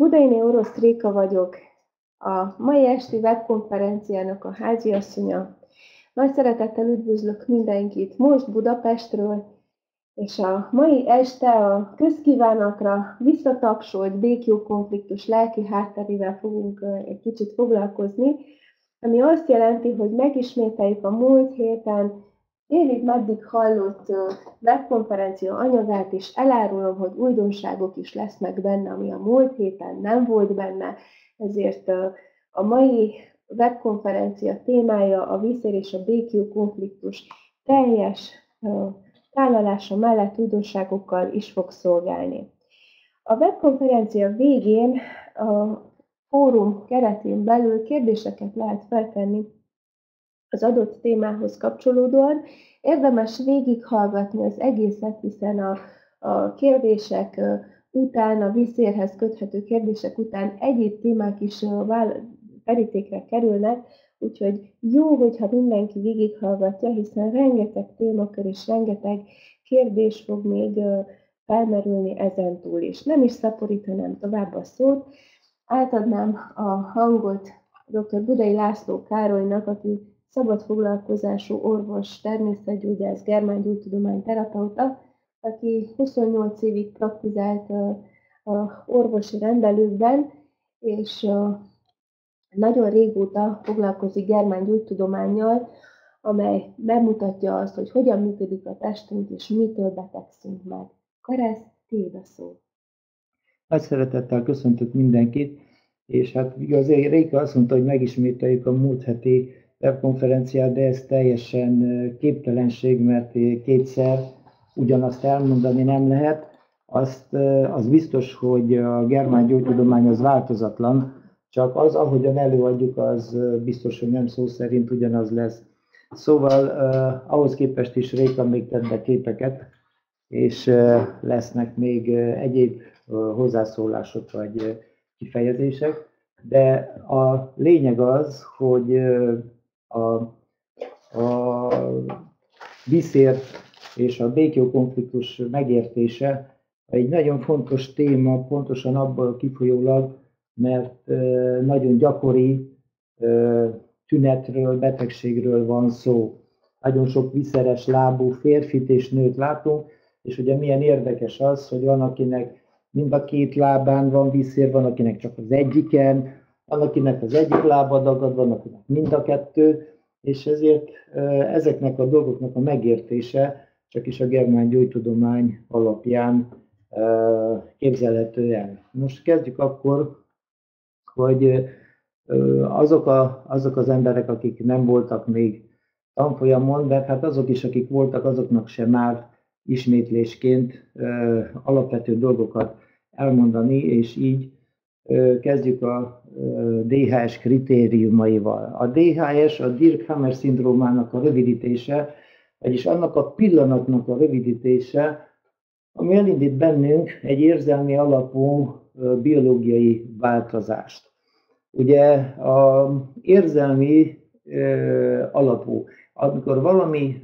Budainé Orosz Réka vagyok, a mai esti webkonferenciának a háziasszonya. Nagy szeretettel üdvözlök mindenkit most Budapestről, és a mai este a közkívánatra visszatapsolt békjó konfliktus lelki hátterével fogunk egy kicsit foglalkozni, ami azt jelenti, hogy megismételjük a múlt héten Félig meddig hallott webkonferencia anyagát, és elárulom, hogy újdonságok is lesznek benne, ami a múlt héten nem volt benne, ezért a mai webkonferencia témája a vízér és a békjú konfliktus teljes tálalása mellett újdonságokkal is fog szolgálni. A webkonferencia végén a fórum keretén belül kérdéseket lehet feltenni az adott témához kapcsolódóan. Érdemes végighallgatni az egészet, hiszen a, a kérdések után, a vízérhez köthető kérdések után egyéb témák is terítékre kerülnek, úgyhogy jó, hogyha mindenki végighallgatja, hiszen rengeteg témakör és rengeteg kérdés fog még felmerülni ezen túl is. Nem is szaporítanám tovább a szót, átadnám a hangot dr. Budai László Károlynak, aki szabad foglalkozású orvos, természetgyógyász, germángyógytudomány terapeuta, aki 28 évig praktizált a orvosi rendelőkben, és nagyon régóta foglalkozik germángyógytudományjal, amely bemutatja azt, hogy hogyan működik a testünk, és mitől betegszünk meg. Karesz, tiéd a szó. Nagy szeretettel köszöntök mindenkit, és hát azért Réka azt mondta, hogy megismételjük a múlt heti webkonferenciát, de ez teljesen képtelenség, mert kétszer ugyanazt elmondani nem lehet. Azt, az biztos, hogy a germán gyógytudomány az változatlan, csak az, ahogyan előadjuk, az biztos, hogy nem szó szerint ugyanaz lesz. Szóval uh, ahhoz képest is Réka még tett be képeket, és uh, lesznek még uh, egyéb uh, hozzászólások vagy uh, kifejezések, de a lényeg az, hogy uh, a, a viszér és a békjó konfliktus megértése egy nagyon fontos téma, pontosan abból kifolyólag, mert nagyon gyakori tünetről, betegségről van szó. Nagyon sok viszeres lábú férfit és nőt látunk, és ugye milyen érdekes az, hogy van, akinek mind a két lábán van viszér, van, akinek csak az egyiken, van, akinek az egyik lába dagad, van, akinek mind a kettő, és ezért ezeknek a dolgoknak a megértése csak is a germán gyógytudomány alapján képzelhető el. Most kezdjük akkor, hogy azok, a, azok az emberek, akik nem voltak még tanfolyamon, de hát azok is, akik voltak, azoknak sem már ismétlésként alapvető dolgokat elmondani, és így Kezdjük a DHS kritériumaival. A DHS a Dirkhammer szindrómának a rövidítése, vagyis annak a pillanatnak a rövidítése, ami elindít bennünk egy érzelmi alapú biológiai változást. Ugye a érzelmi alapú, amikor valami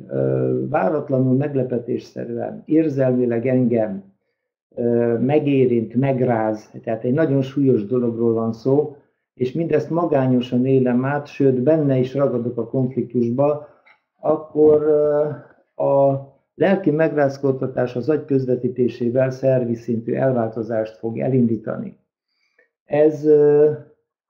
váratlanul meglepetésszerűen érzelmileg engem megérint, megráz, tehát egy nagyon súlyos dologról van szó, és mindezt magányosan élem át, sőt benne is ragadok a konfliktusba, akkor a lelki megrázkódtatás az agy közvetítésével szervi szintű elváltozást fog elindítani. Ez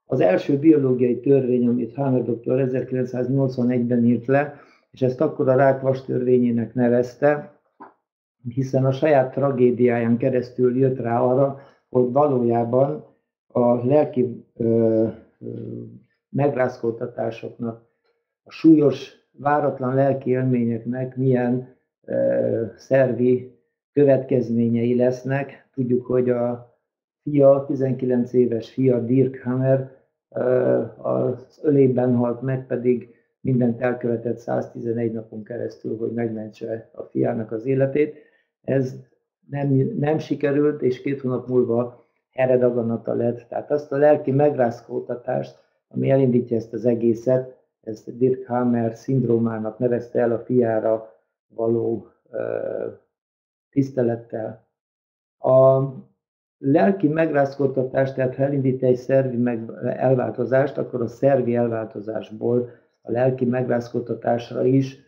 az első biológiai törvény, amit Hammer doktor 1981-ben írt le, és ezt akkor a rákvas törvényének nevezte, hiszen a saját tragédiáján keresztül jött rá arra, hogy valójában a lelki ö, ö, megrázkódtatásoknak, a súlyos, váratlan lelki élményeknek milyen ö, szervi következményei lesznek. Tudjuk, hogy a fia, 19 éves fia Dirk Hammer az ölében halt meg, pedig mindent elkövetett 111 napon keresztül, hogy megmentse a fiának az életét. Ez nem, nem sikerült, és két hónap múlva heredaganata lett. Tehát azt a lelki megrázkódtatást, ami elindítja ezt az egészet, ezt Dirk Hammer szindrómának nevezte el a fiára való uh, tisztelettel. A lelki megrázkodtatást, tehát ha elindít egy szervi meg elváltozást, akkor a szervi elváltozásból a lelki megrázkodtatásra is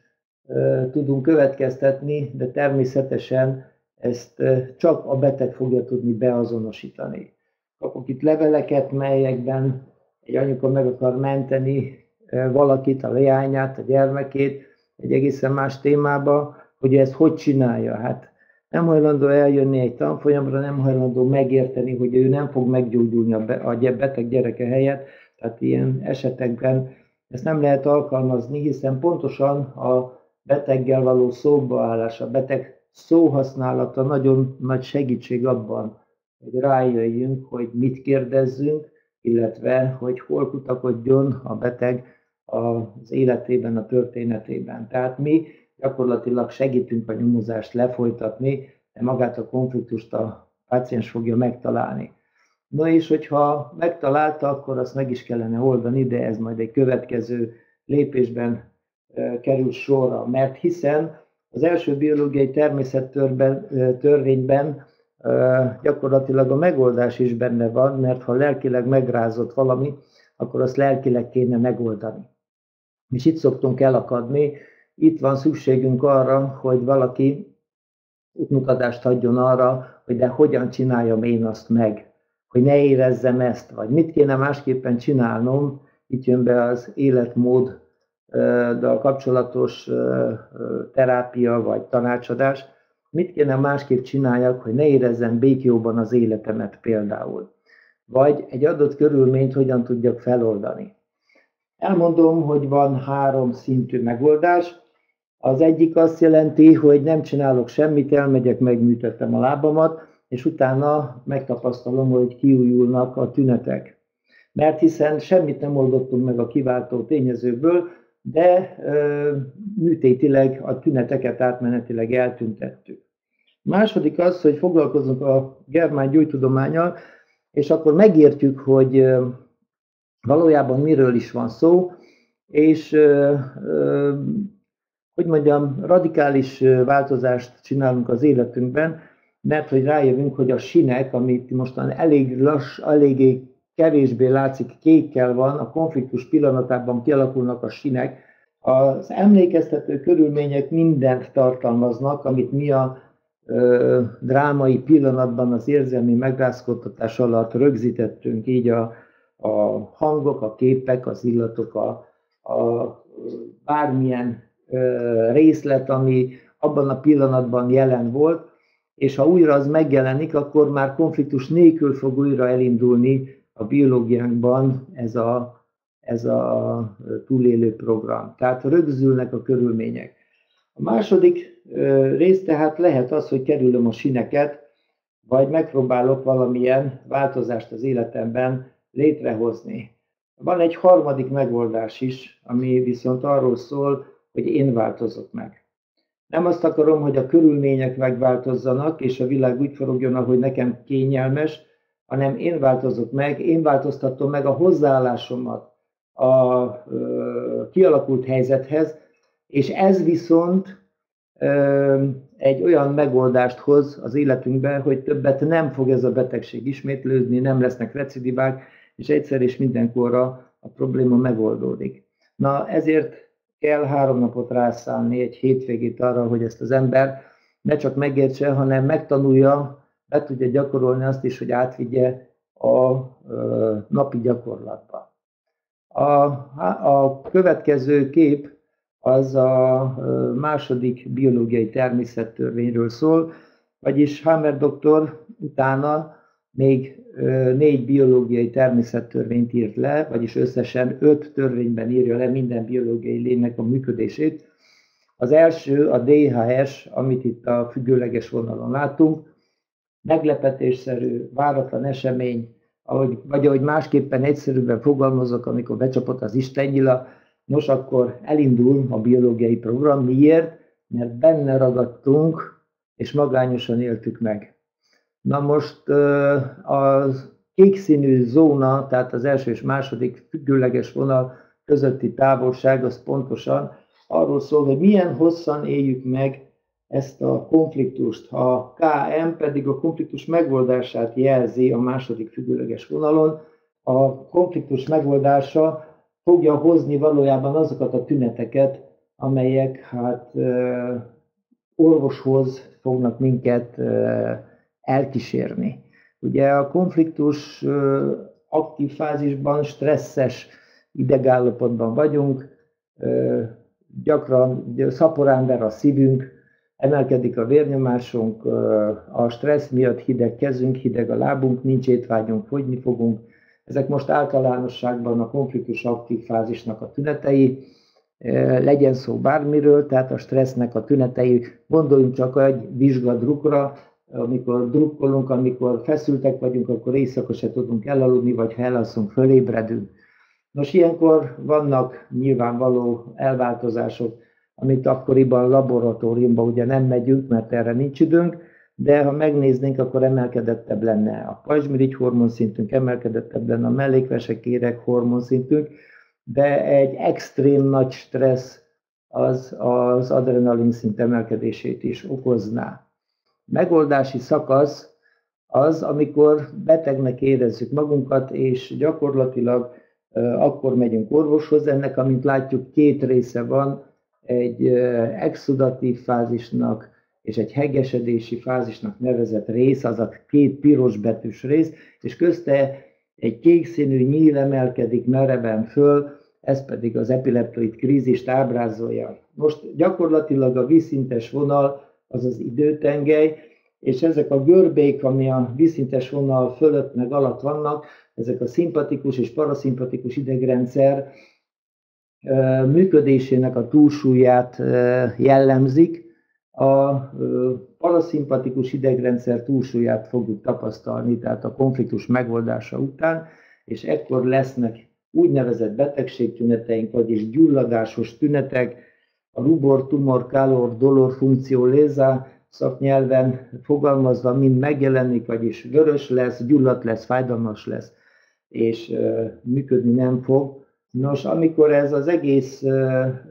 tudunk következtetni, de természetesen ezt csak a beteg fogja tudni beazonosítani. Kapok itt leveleket, melyekben egy anyuka meg akar menteni valakit, a leányát, a gyermekét egy egészen más témába, hogy ezt hogy csinálja. Hát nem hajlandó eljönni egy tanfolyamra, nem hajlandó megérteni, hogy ő nem fog meggyógyulni a beteg gyereke helyett, tehát ilyen esetekben ezt nem lehet alkalmazni, hiszen pontosan a beteggel való szóbaállás, a beteg szóhasználata nagyon nagy segítség abban, hogy rájöjjünk, hogy mit kérdezzünk, illetve hogy hol kutakodjon a beteg az életében, a történetében. Tehát mi gyakorlatilag segítünk a nyomozást lefolytatni, de magát a konfliktust a páciens fogja megtalálni. Na és hogyha megtalálta, akkor azt meg is kellene oldani, de ez majd egy következő lépésben kerül sorra, mert hiszen az első biológiai természettörvényben gyakorlatilag a megoldás is benne van, mert ha lelkileg megrázott valami, akkor azt lelkileg kéne megoldani. És itt szoktunk elakadni, itt van szükségünk arra, hogy valaki útmutatást adjon arra, hogy de hogyan csináljam én azt meg, hogy ne érezzem ezt, vagy mit kéne másképpen csinálnom, itt jön be az életmód a kapcsolatos terápia vagy tanácsadás, mit kéne másképp csináljak, hogy ne érezzem békjóban az életemet például. Vagy egy adott körülményt hogyan tudjak feloldani. Elmondom, hogy van három szintű megoldás. Az egyik azt jelenti, hogy nem csinálok semmit, elmegyek, megműtöttem a lábamat, és utána megtapasztalom, hogy kiújulnak a tünetek. Mert hiszen semmit nem oldottunk meg a kiváltó tényezőből, de ö, műtétileg a tüneteket átmenetileg eltüntettük. Második az, hogy foglalkozunk a germán gyógytudományal, és akkor megértjük, hogy valójában miről is van szó, és hogy mondjam, radikális változást csinálunk az életünkben, mert hogy rájövünk, hogy a sinek, amit mostan elég lass, eléggé kevésbé látszik, kékkel van, a konfliktus pillanatában kialakulnak a sinek, az emlékeztető körülmények mindent tartalmaznak, amit mi a ö, drámai pillanatban az érzelmi megrázkodtatás alatt rögzítettünk, így a, a hangok, a képek, az illatok, a, a bármilyen ö, részlet, ami abban a pillanatban jelen volt, és ha újra az megjelenik, akkor már konfliktus nélkül fog újra elindulni a biológiánkban ez a, ez a túlélő program. Tehát rögzülnek a körülmények. A második rész tehát lehet az, hogy kerülöm a sineket, vagy megpróbálok valamilyen változást az életemben létrehozni. Van egy harmadik megoldás is, ami viszont arról szól, hogy én változok meg. Nem azt akarom, hogy a körülmények megváltozzanak, és a világ úgy forogjon, ahogy nekem kényelmes, hanem én változok meg, én változtatom meg a hozzáállásomat a kialakult helyzethez, és ez viszont egy olyan megoldást hoz az életünkbe, hogy többet nem fog ez a betegség ismétlődni, nem lesznek recidivák, és egyszer és mindenkorra a probléma megoldódik. Na ezért kell három napot rászállni, egy hétvégét arra, hogy ezt az ember ne csak megértse, hanem megtanulja be tudja gyakorolni azt is, hogy átvigye a napi gyakorlatba. A, a következő kép az a második biológiai természettörvényről szól, vagyis Hammer doktor utána még négy biológiai természettörvényt írt le, vagyis összesen öt törvényben írja le minden biológiai lénynek a működését. Az első a DHS, amit itt a függőleges vonalon látunk, meglepetésszerű, váratlan esemény, ahogy, vagy ahogy másképpen egyszerűbben fogalmazok, amikor becsapott az Istennyila, nos, akkor elindul a biológiai program. Miért? Mert benne ragadtunk, és magányosan éltük meg. Na most az kék színű zóna, tehát az első és második függőleges vonal közötti távolság, az pontosan arról szól, hogy milyen hosszan éljük meg ezt a konfliktust. A KM pedig a konfliktus megoldását jelzi a második függőleges vonalon. A konfliktus megoldása fogja hozni valójában azokat a tüneteket, amelyek hát orvoshoz fognak minket elkísérni. Ugye a konfliktus aktív fázisban stresszes idegállapotban vagyunk, gyakran szaporán ver a szívünk, emelkedik a vérnyomásunk, a stressz miatt hideg kezünk, hideg a lábunk, nincs étvágyunk, fogyni fogunk. Ezek most általánosságban a konfliktus aktív fázisnak a tünetei, legyen szó bármiről, tehát a stressznek a tünetei, gondoljunk csak egy vizsgadrukra, amikor drukkolunk, amikor feszültek vagyunk, akkor éjszaka se tudunk elaludni, vagy ha elalszunk, fölébredünk. Nos, ilyenkor vannak nyilvánvaló elváltozások, amit akkoriban laboratóriumban ugye nem megyünk, mert erre nincs időnk, de ha megnéznénk, akkor emelkedettebb lenne a pajzsmirigy hormonszintünk, emelkedettebb lenne a mellékvesekérek hormonszintünk, de egy extrém nagy stressz az az adrenalin szint emelkedését is okozná. Megoldási szakasz az, amikor betegnek érezzük magunkat, és gyakorlatilag akkor megyünk orvoshoz. Ennek, amint látjuk, két része van, egy exudatív fázisnak és egy hegesedési fázisnak nevezett rész, az a két piros betűs rész, és közte egy kék színű nyíl emelkedik mereven föl, ez pedig az epileptoid krízist ábrázolja. Most gyakorlatilag a vízszintes vonal az az időtengely, és ezek a görbék, ami a vízszintes vonal fölött meg alatt vannak, ezek a szimpatikus és paraszimpatikus idegrendszer működésének a túlsúlyát jellemzik. A paraszimpatikus idegrendszer túlsúlyát fogjuk tapasztalni, tehát a konfliktus megoldása után, és ekkor lesznek úgynevezett betegségtüneteink, vagyis gyulladásos tünetek, a rubor, tumor, kálor, dolor funkció léza szaknyelven fogalmazva mind megjelenik, vagyis vörös lesz, gyulladt lesz, fájdalmas lesz, és működni nem fog. Nos, amikor ez az egész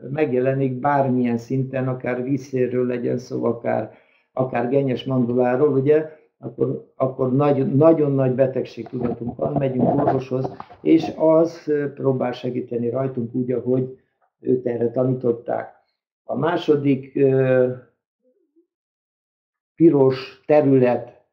megjelenik bármilyen szinten, akár vízszérről legyen szó, akár, akár genyes manduláról, ugye, akkor, akkor nagy, nagyon nagy betegségtudatunk van, megyünk orvoshoz, és az próbál segíteni rajtunk úgy, ahogy őt erre tanították. A második piros terület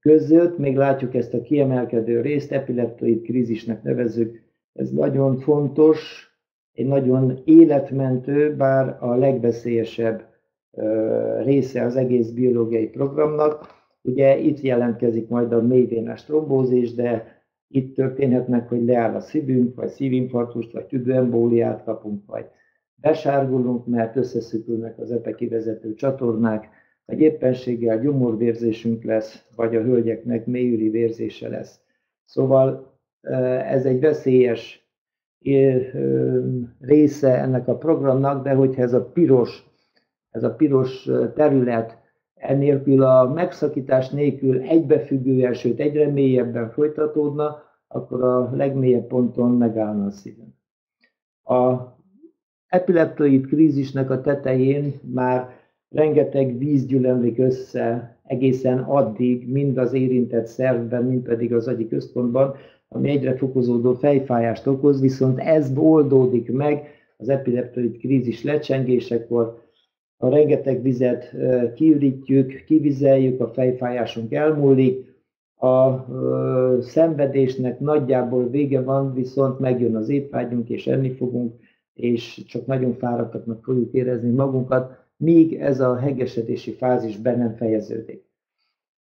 között még látjuk ezt a kiemelkedő részt, epileptoid krízisnek nevezzük. Ez nagyon fontos, egy nagyon életmentő, bár a legveszélyesebb része az egész biológiai programnak. Ugye itt jelentkezik majd a mélyvénás trombózis, de itt történhetnek, hogy leáll a szívünk, vagy szívinfarktust, vagy tüdőembóliát kapunk, vagy besárgulunk, mert összeszükülnek az epekivezető csatornák, vagy éppenséggel gyomorvérzésünk lesz, vagy a hölgyeknek mélyüli vérzése lesz. Szóval ez egy veszélyes része ennek a programnak, de hogyha ez a piros, ez a piros terület ennélkül a megszakítás nélkül egybefüggően, sőt egyre mélyebben folytatódna, akkor a legmélyebb ponton megállna a szívem. A epileptoid krízisnek a tetején már rengeteg víz gyűlömlik össze egészen addig, mind az érintett szervben, mind pedig az agyi központban, ami egyre fokozódó fejfájást okoz, viszont ez oldódik meg az epileptoid krízis lecsengésekor, a rengeteg vizet kiürítjük, kivizeljük, a fejfájásunk elmúlik, a szenvedésnek nagyjából vége van, viszont megjön az étvágyunk, és enni fogunk, és csak nagyon fáradtaknak fogjuk érezni magunkat, míg ez a hegesedési fázis be nem fejeződik.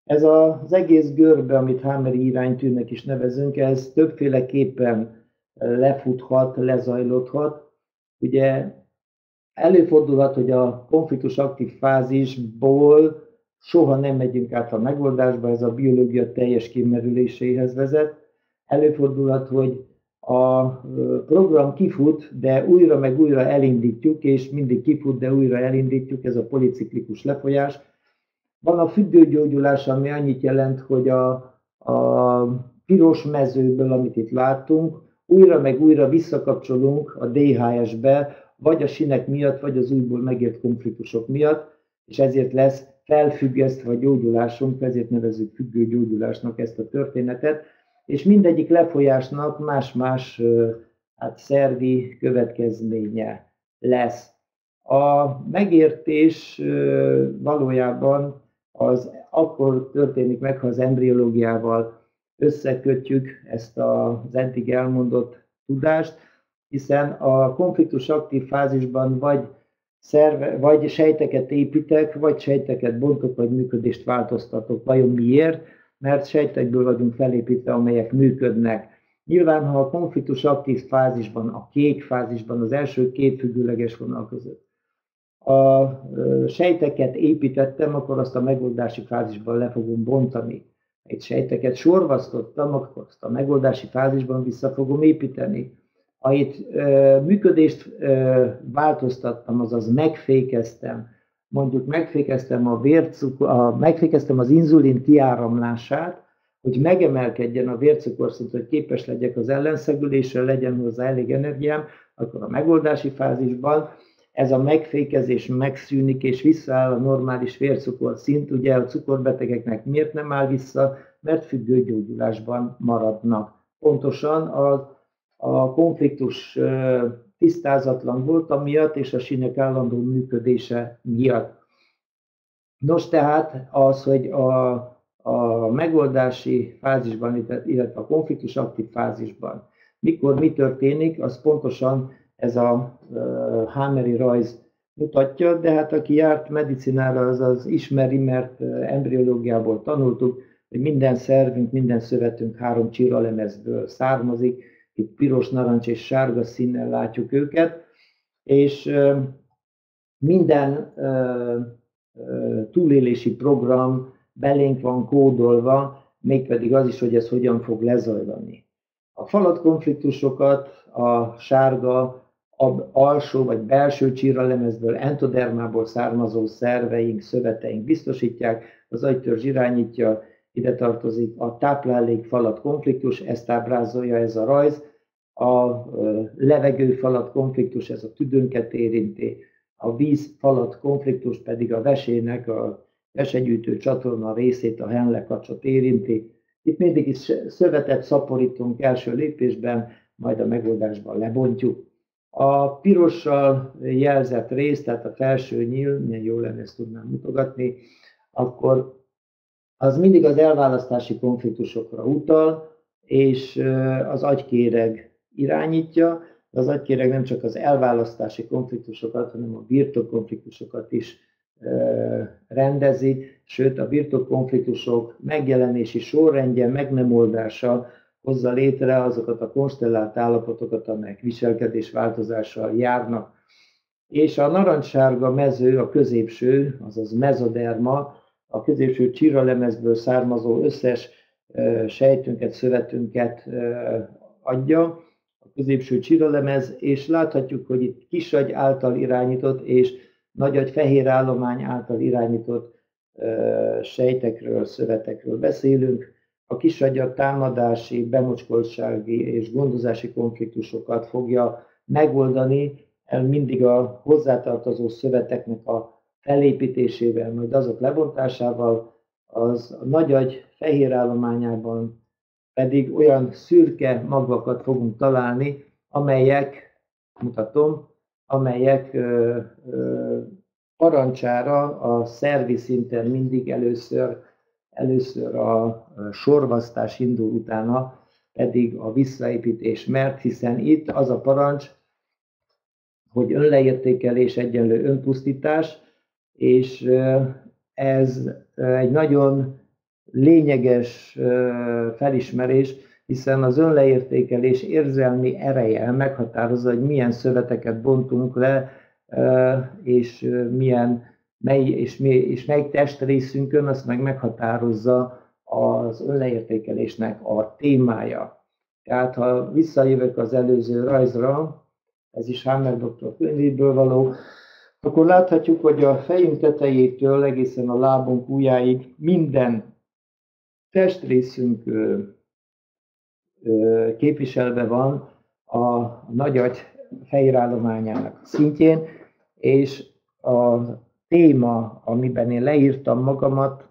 Ez az egész görbe, amit Hámeri iránytűnek is nevezünk, ez többféleképpen lefuthat, lezajlódhat. Ugye előfordulhat, hogy a konfliktus aktív fázisból soha nem megyünk át a megoldásba, ez a biológia teljes kimerüléséhez vezet. Előfordulhat, hogy a program kifut, de újra meg újra elindítjuk, és mindig kifut, de újra elindítjuk, ez a policiklikus lefolyás. Van a függőgyógyulás, ami annyit jelent, hogy a, a piros mezőből, amit itt látunk, újra meg újra visszakapcsolunk a DHS-be, vagy a sinek miatt, vagy az újból megért konfliktusok miatt, és ezért lesz felfüggesztve a gyógyulásunk, ezért nevezük függő gyógyulásnak ezt a történetet, és mindegyik lefolyásnak más-más hát szervi következménye lesz. A megértés valójában az akkor történik meg, ha az embriológiával összekötjük ezt az eddig elmondott tudást, hiszen a konfliktus aktív fázisban vagy szerve, vagy sejteket építek, vagy sejteket bontok, vagy működést változtatok. Vajon miért? Mert sejtekből vagyunk felépítve, amelyek működnek. Nyilván, ha a konfliktus aktív fázisban, a kék fázisban, az első két függőleges vonal között a sejteket építettem, akkor azt a megoldási fázisban le fogom bontani. Egy sejteket sorvasztottam, akkor azt a megoldási fázisban vissza fogom építeni. Ha itt ö, működést ö, változtattam, azaz megfékeztem, mondjuk megfékeztem, a vércukor, a, megfékeztem az inzulin kiáramlását, hogy megemelkedjen a vércukorszint, hogy képes legyek az ellenszegülésre, legyen hozzá elég energiám, akkor a megoldási fázisban ez a megfékezés megszűnik, és visszaáll a normális vércukor szint. Ugye a cukorbetegeknek miért nem áll vissza? Mert függőgyógyulásban maradnak. Pontosan a, a konfliktus tisztázatlan volt amiatt, és a sínek állandó működése miatt. Nos, tehát az, hogy a, a megoldási fázisban, illetve a konfliktus aktív fázisban mikor mi történik, az pontosan ez a Hámeri rajz mutatja, de hát aki járt medicinára, az az ismeri, mert embriológiából tanultuk, hogy minden szervünk, minden szövetünk három csiralemezből származik, itt piros, narancs és sárga színnel látjuk őket, és minden túlélési program belénk van kódolva, mégpedig az is, hogy ez hogyan fog lezajlani. A falatkonfliktusokat a sárga alsó vagy belső csíralemezből, entodermából származó szerveink, szöveteink biztosítják, az agytörzs irányítja, ide tartozik a táplálékfalat konfliktus, ezt ábrázolja ez a rajz, a levegőfalat konfliktus, ez a tüdőnket érinti, a vízfalat konfliktus pedig a vesének, a vesegyűjtő csatorna részét, a henlekacsot érinti. Itt mindig is szövetet szaporítunk első lépésben, majd a megoldásban lebontjuk. A pirossal jelzett rész, tehát a felső nyíl, milyen jó lenne ezt tudnám mutogatni, akkor az mindig az elválasztási konfliktusokra utal, és az agykéreg irányítja. Az agykéreg nem csak az elválasztási konfliktusokat, hanem a birtokkonfliktusokat is rendezi, sőt a birtokkonfliktusok megjelenési sorrendje, meg nem oldása hozza létre azokat a konstellált állapotokat, amelyek viselkedés változással járnak. És a narancssárga mező, a középső, azaz mezoderma, a középső csiralemezből származó összes sejtünket, szövetünket adja, a középső csiralemez, és láthatjuk, hogy itt kisagy által irányított és nagyagy fehér állomány által irányított sejtekről, szövetekről beszélünk, a kisagyat támadási, bemocskoltsági és gondozási konfliktusokat fogja megoldani, mindig a hozzátartozó szöveteknek a felépítésével, majd azok lebontásával, az a nagyagy fehér állományában pedig olyan szürke magvakat fogunk találni, amelyek, mutatom, amelyek ö, ö, parancsára a szervi szinten mindig először Először a sorvasztás indul, utána pedig a visszaépítés, mert hiszen itt az a parancs, hogy önleértékelés egyenlő önpusztítás, és ez egy nagyon lényeges felismerés, hiszen az önleértékelés érzelmi ereje meghatározza, hogy milyen szöveteket bontunk le, és milyen mely és, mi, és mely testrészünkön, azt meg meghatározza az önleértékelésnek a témája. Tehát ha visszajövök az előző rajzra, ez is Hammer doktor könyvéből való, akkor láthatjuk, hogy a fejünk tetejétől egészen a lábunk ujjáig minden testrészünk képviselve van a nagy agy fejrállományának szintjén, és a téma, amiben én leírtam magamat,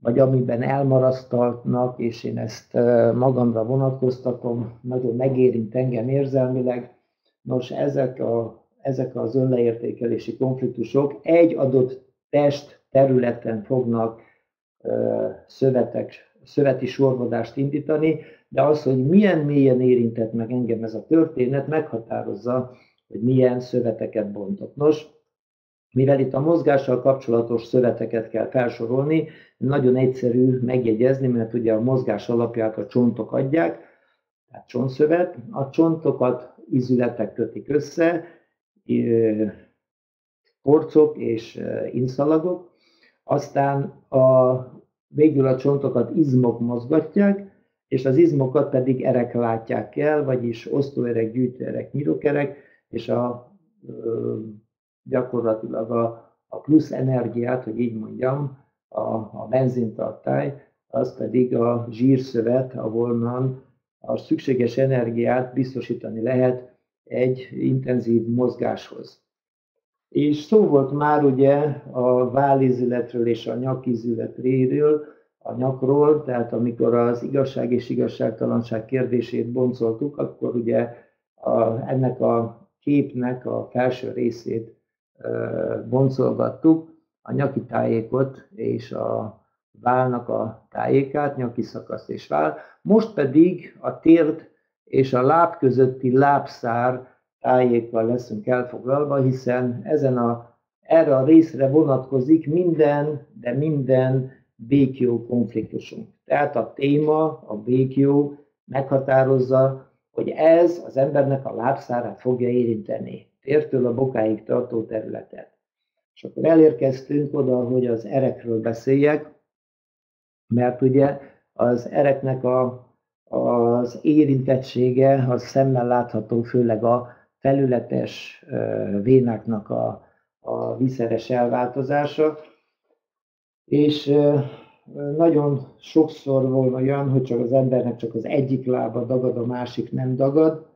vagy amiben elmarasztaltnak, és én ezt magamra vonatkoztatom, nagyon megérint engem érzelmileg. Nos, ezek, a, ezek az önleértékelési konfliktusok egy adott test területen fognak szövetek, szöveti sorvadást indítani, de az, hogy milyen mélyen érintett meg engem ez a történet, meghatározza, hogy milyen szöveteket bontott. Nos, mivel itt a mozgással kapcsolatos szöveteket kell felsorolni, nagyon egyszerű megjegyezni, mert ugye a mozgás alapját a csontok adják, tehát csontszövet. A csontokat izületek kötik össze, porcok és inszalagok, aztán a, végül a csontokat izmok mozgatják, és az izmokat pedig erek látják el, vagyis osztóerek, gyűjtőerek, nyirokerek, és a, gyakorlatilag a, a plusz energiát, hogy így mondjam, a, a benzintartály, az pedig a zsírszövet, ahol a szükséges energiát biztosítani lehet egy intenzív mozgáshoz. És szó volt már ugye a vállizületről és a nyakizületről, a nyakról, tehát amikor az igazság és igazságtalanság kérdését boncoltuk, akkor ugye a, ennek a képnek a felső részét boncolgattuk, a nyaki tájékot és a válnak a tájékát, nyaki szakasz és vál. Most pedig a térd és a láb közötti lábszár tájékkal leszünk elfoglalva, hiszen ezen a, erre a részre vonatkozik minden, de minden békjó konfliktusunk. Tehát a téma, a békjó meghatározza, hogy ez az embernek a lábszárát fogja érinteni, tértől a bokáig tartó területet. És akkor elérkeztünk oda, hogy az erekről beszéljek, mert ugye az ereknek a, az érintettsége az szemmel látható, főleg a felületes vénáknak a, a viszeres elváltozása, és nagyon sokszor volna olyan, hogy csak az embernek csak az egyik lába dagad, a másik nem dagad,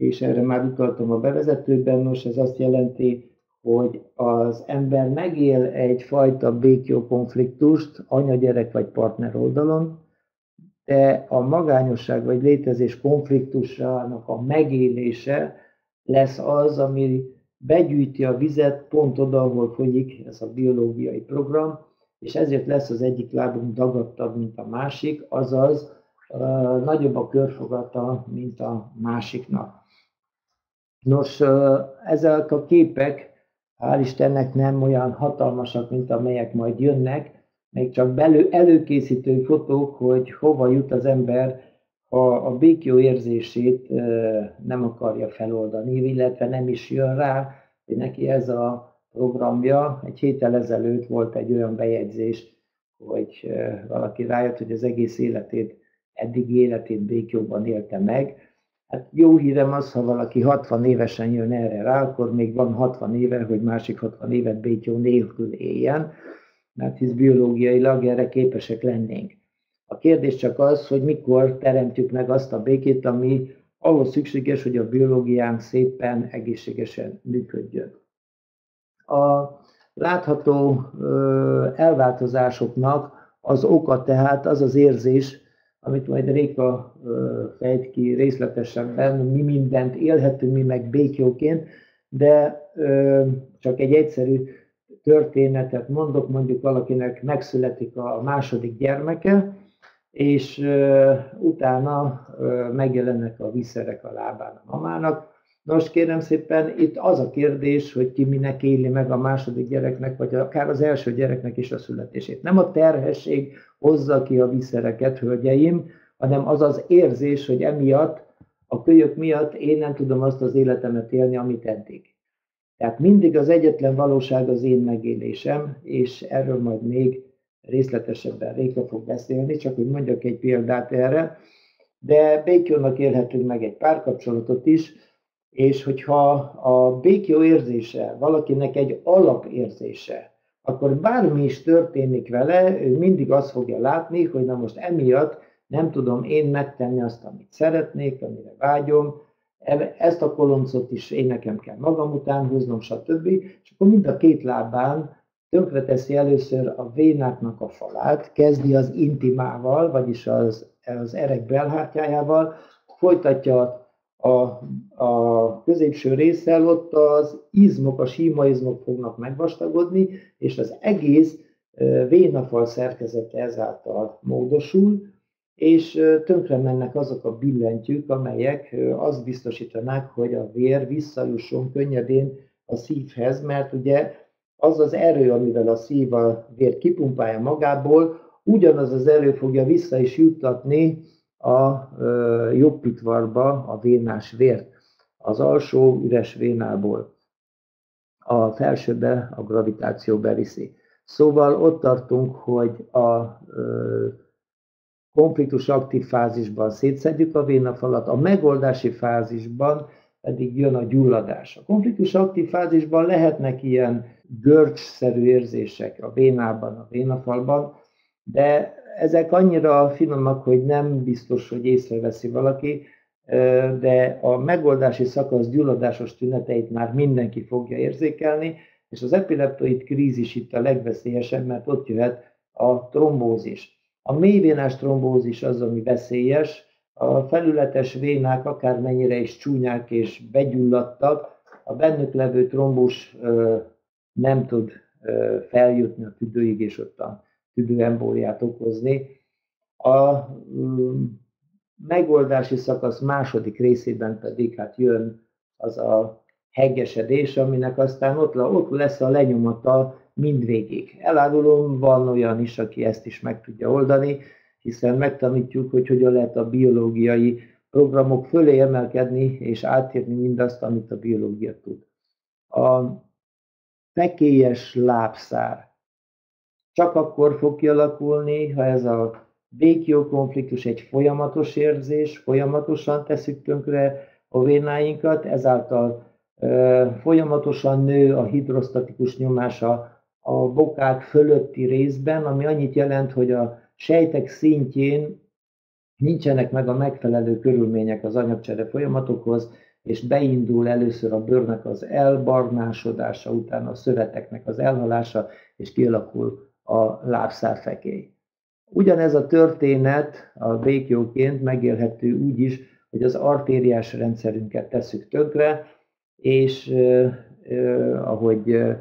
és erre már utaltam a bevezetőben, nos ez azt jelenti, hogy az ember megél egyfajta békjó konfliktust anya-gyerek vagy partner oldalon, de a magányosság vagy létezés konfliktusának a megélése lesz az, ami begyűjti a vizet pont oda, ahol folyik ez a biológiai program, és ezért lesz az egyik lábunk dagadtabb, mint a másik, azaz nagyobb a körfogata, mint a másiknak. Nos, ezek a képek, hál' Istennek nem olyan hatalmasak, mint amelyek majd jönnek, még csak belő, előkészítő fotók, hogy hova jut az ember, ha a békjó érzését nem akarja feloldani, illetve nem is jön rá, hogy neki ez a programja. Egy héttel ezelőtt volt egy olyan bejegyzés, hogy valaki rájött, hogy az egész életét, eddig életét békjóban élte meg. Hát jó hírem az, ha valaki 60 évesen jön erre rá, akkor még van 60 éve, hogy másik 60 évet békjó nélkül éljen, mert hisz biológiailag erre képesek lennénk. A kérdés csak az, hogy mikor teremtjük meg azt a békét, ami ahhoz szükséges, hogy a biológiánk szépen, egészségesen működjön. A látható elváltozásoknak az oka tehát az az érzés, amit majd Réka fejt ki részletesebben, mi mindent élhetünk mi meg békjóként, de csak egy egyszerű történetet mondok, mondjuk valakinek megszületik a második gyermeke, és utána megjelennek a viszerek a lábán a mamának, Nos, kérem szépen, itt az a kérdés, hogy ki minek éli meg a második gyereknek, vagy akár az első gyereknek is a születését. Nem a terhesség hozza ki a viszereket, hölgyeim, hanem az az érzés, hogy emiatt, a kölyök miatt én nem tudom azt az életemet élni, amit eddig. Tehát mindig az egyetlen valóság az én megélésem, és erről majd még részletesebben Réka fog beszélni, csak hogy mondjak egy példát erre. De Békjónak élhetünk meg egy párkapcsolatot is, és hogyha a békjó érzése valakinek egy alapérzése, akkor bármi is történik vele, ő mindig azt fogja látni, hogy na most emiatt nem tudom én megtenni azt, amit szeretnék, amire vágyom, ezt a koloncot is én nekem kell magam után húznom, stb. És akkor mind a két lábán tönkreteszi először a vénáknak a falát, kezdi az intimával, vagyis az, az erek belhártyájával, folytatja a, a középső részsel, ott az izmok, a síma izmok fognak megvastagodni, és az egész vénafal szerkezete ezáltal módosul, és tönkre mennek azok a billentyűk, amelyek azt biztosítanák, hogy a vér visszajusson könnyedén a szívhez, mert ugye az az erő, amivel a szív a vér kipumpálja magából, ugyanaz az erő fogja vissza is juttatni a jobb pitvarba a vénás vért, az alsó üres vénából a felsőbe a gravitáció beviszi. Szóval ott tartunk, hogy a konfliktus aktív fázisban szétszedjük a vénafalat, a megoldási fázisban pedig jön a gyulladás. A konfliktus aktív fázisban lehetnek ilyen görcsszerű érzések a vénában, a vénafalban, de ezek annyira finomak, hogy nem biztos, hogy észreveszi valaki, de a megoldási szakasz gyulladásos tüneteit már mindenki fogja érzékelni, és az epileptoid krízis itt a legveszélyesebb, mert ott jöhet a trombózis. A mélyvénás trombózis az, ami veszélyes, a felületes vénák akármennyire is csúnyák és begyulladtak, a bennük levő trombus nem tud feljutni a tüdőig, és ott a tüdőembóliát okozni. A mm, megoldási szakasz második részében pedig hát jön az a heggesedés, aminek aztán ott, ott lesz a lenyomata mindvégig. Elárulom, van olyan is, aki ezt is meg tudja oldani, hiszen megtanítjuk, hogy hogyan lehet a biológiai programok fölé emelkedni és átírni mindazt, amit a biológia tud. A fekélyes lábszár csak akkor fog kialakulni, ha ez a békjó konfliktus egy folyamatos érzés, folyamatosan teszük tönkre a vénáinkat, ezáltal folyamatosan nő a hidrostatikus nyomása a bokák fölötti részben, ami annyit jelent, hogy a sejtek szintjén nincsenek meg a megfelelő körülmények az anyagcsere folyamatokhoz, és beindul először a bőrnek az elbarnásodása, utána a szöveteknek az elhalása, és kialakul a lábszárfekély. Ugyanez a történet a békjóként megélhető úgy is, hogy az artériás rendszerünket tesszük tönkre, és eh, eh, ahogy eh,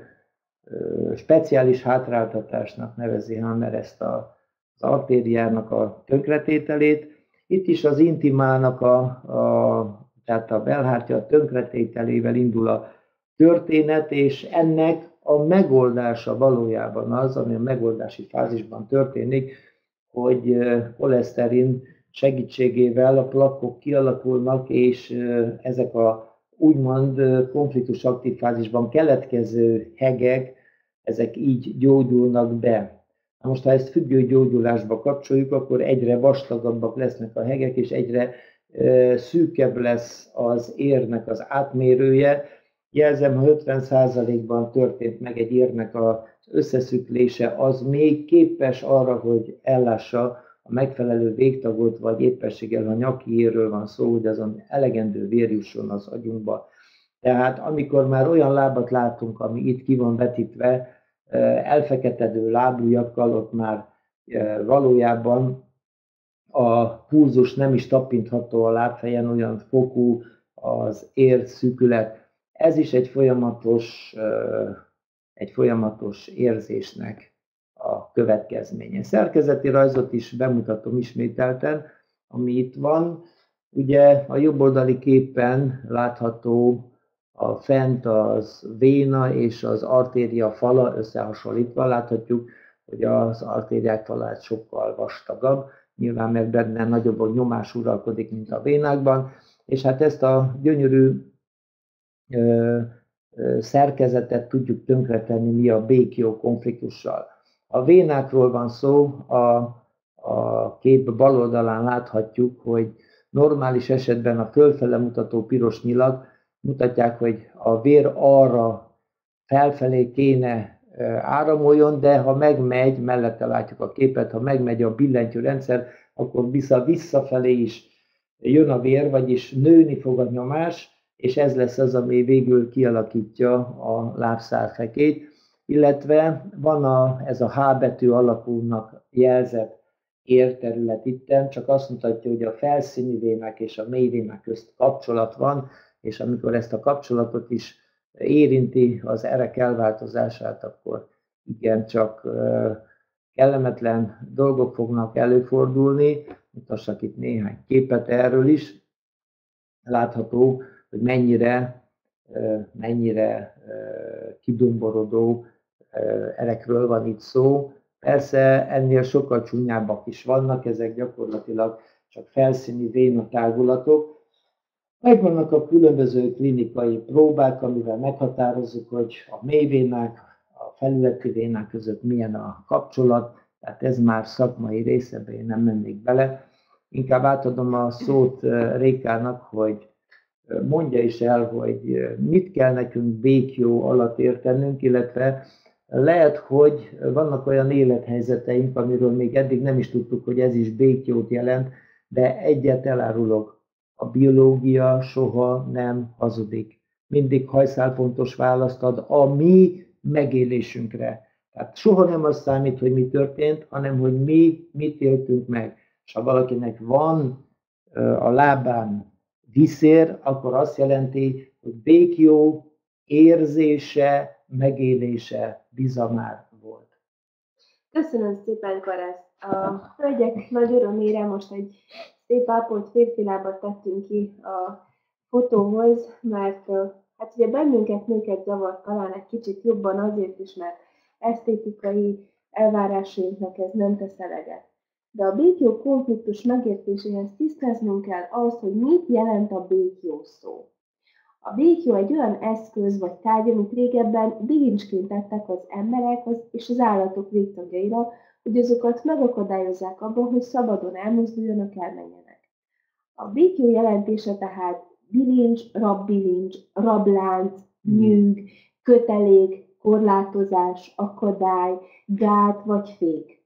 speciális hátráltatásnak nevezi Hammer ezt a, az artériának a tönkretételét. Itt is az intimának a, a tehát a belhártya tönkretételével indul a történet, és ennek a megoldása valójában az, ami a megoldási fázisban történik, hogy koleszterin segítségével a plakok kialakulnak, és ezek a úgymond konfliktus aktív fázisban keletkező hegek, ezek így gyógyulnak be. Na most, ha ezt függő gyógyulásba kapcsoljuk, akkor egyre vastagabbak lesznek a hegek, és egyre szűkebb lesz az érnek az átmérője, Jelzem, ha 50%-ban történt meg egy érnek az összeszüklése, az még képes arra, hogy ellássa a megfelelő végtagot, vagy éppességgel, ha nyaki érről van szó, hogy azon elegendő vér jusson az agyunkba. Tehát amikor már olyan lábat látunk, ami itt ki van vetítve, elfeketedő lábújakkal, ott már valójában a pulzus nem is tapintható a lábfejen, olyan fokú az ér szűkület, ez is egy folyamatos, egy folyamatos érzésnek a következménye. Szerkezeti rajzot is bemutatom ismételten, ami itt van. Ugye a jobboldali képen látható a fent az véna és az artéria fala összehasonlítva. Láthatjuk, hogy az artériák falát sokkal vastagabb, nyilván mert benne nagyobb a nyomás uralkodik, mint a vénákban, és hát ezt a gyönyörű szerkezetet tudjuk tönkretenni mi a békió konfliktussal. A vénákról van szó, a, a kép bal oldalán láthatjuk, hogy normális esetben a fölfele mutató piros nyilak mutatják, hogy a vér arra felfelé kéne áramoljon, de ha megmegy, mellette látjuk a képet, ha megmegy a billentyű rendszer, akkor vissza, visszafelé is jön a vér, vagyis nőni fog a nyomás, és ez lesz az, ami végül kialakítja a lábszárfekét, illetve van a, ez a H betű alapúnak jelzett érterület itten, csak azt mutatja, hogy a felszíni vének és a mély vének közt kapcsolat van, és amikor ezt a kapcsolatot is érinti az erek elváltozását, akkor igen, csak kellemetlen dolgok fognak előfordulni. Mutassak itt néhány képet erről is. Látható, hogy mennyire, mennyire kidomborodó erekről van itt szó. Persze ennél sokkal csúnyábbak is vannak, ezek gyakorlatilag csak felszíni vénatágulatok. Megvannak a különböző klinikai próbák, amivel meghatározzuk, hogy a mélyvénák, a felületi vénák között milyen a kapcsolat, tehát ez már szakmai részebe, én nem mennék bele. Inkább átadom a szót Rékának, hogy mondja is el, hogy mit kell nekünk békjó alatt értenünk, illetve lehet, hogy vannak olyan élethelyzeteink, amiről még eddig nem is tudtuk, hogy ez is békjót jelent, de egyet elárulok, a biológia soha nem hazudik. Mindig hajszálpontos választ ad a mi megélésünkre. Tehát soha nem az számít, hogy mi történt, hanem hogy mi mit éltünk meg. És ha valakinek van a lábán viszér, akkor azt jelenti, hogy békjó érzése, megélése bizamár volt. Köszönöm szépen, Karesz! A hölgyek nagy örömére most egy szép ápolt férfilábat tettünk ki a fotóhoz, mert hát ugye bennünket, nőket zavar talán egy kicsit jobban azért is, mert esztétikai elvárásainknak ez nem tesz eleget. De a békjó konfliktus megértéséhez tisztáznunk kell azt, hogy mit jelent a békjó szó. A békjó egy olyan eszköz vagy tárgy, amit régebben bilincsként tettek az emberek és az állatok végtagjaira, hogy azokat megakadályozzák abban, hogy szabadon elmozduljanak, elmenjenek. A békjó jelentése tehát bilincs, rabbilincs, rablánc, nyűg, kötelék, korlátozás, akadály, gát vagy fék.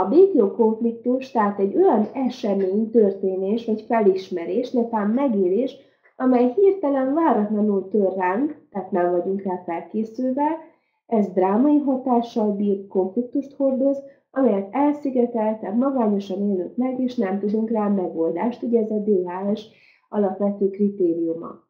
A békjó konfliktus tehát egy olyan esemény, történés vagy felismerés, netán megélés, amely hirtelen váratlanul tör ránk, tehát nem vagyunk rá felkészülve, ez drámai hatással bír, konfliktust hordoz, amelyet elszigetelten, magányosan élünk meg, és nem tudunk rá megoldást, ugye ez a DHS alapvető kritériuma.